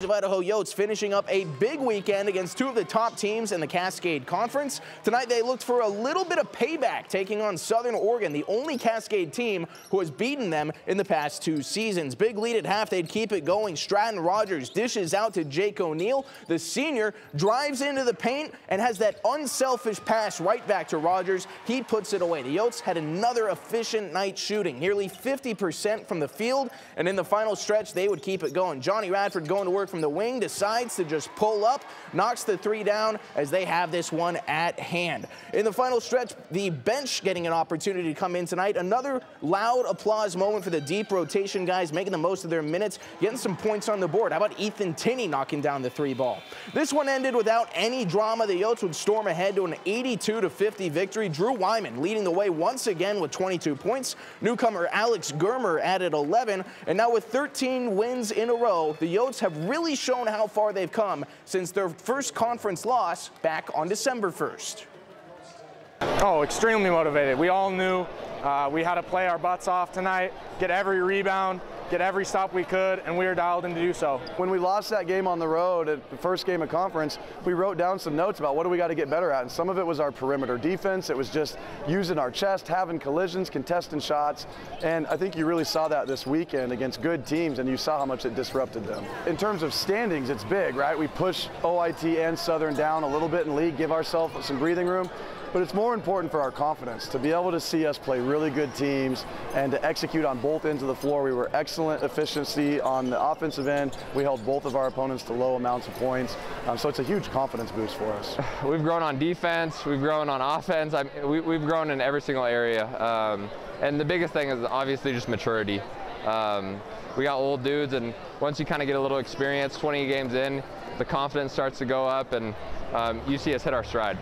of Idaho Yotes finishing up a big weekend against two of the top teams in the Cascade Conference. Tonight they looked for a little bit of payback taking on Southern Oregon, the only Cascade team who has beaten them in the past two seasons. Big lead at half, they'd keep it going. Stratton Rogers dishes out to Jake O'Neill. The senior drives into the paint and has that unselfish pass right back to Rogers. He puts it away. The Yotes had another efficient night shooting, nearly 50% from the field, and in the final stretch they would keep it going. Johnny Radford going to work from the wing, decides to just pull up, knocks the three down as they have this one at hand. In the final stretch, the bench getting an opportunity to come in tonight. Another loud applause moment for the deep rotation guys, making the most of their minutes, getting some points on the board. How about Ethan Tinney knocking down the three ball? This one ended without any drama. The Yotes would storm ahead to an 82 to 50 victory. Drew Wyman leading the way once again with 22 points. Newcomer Alex Germer added 11. And now with 13 wins in a row, the Yotes have really really shown how far they've come since their first conference loss back on December 1st. Oh, extremely motivated. We all knew uh, we had to play our butts off tonight, get every rebound, get every stop we could, and we were dialed in to do so. When we lost that game on the road at the first game of conference, we wrote down some notes about what do we got to get better at, and some of it was our perimeter defense. It was just using our chest, having collisions, contesting shots, and I think you really saw that this weekend against good teams, and you saw how much it disrupted them. In terms of standings, it's big, right? We push OIT and Southern down a little bit in league, give ourselves some breathing room, but it's more important for our confidence to be able to see us play really good teams and to execute on both ends of the floor. We were excellent efficiency on the offensive end. We held both of our opponents to low amounts of points. Um, so it's a huge confidence boost for us. We've grown on defense. We've grown on offense. I we, have grown in every single area. Um, and the biggest thing is obviously just maturity. Um, we got old dudes, and once you kind of get a little experience, 20 games in, the confidence starts to go up, and um, you see us hit our stride.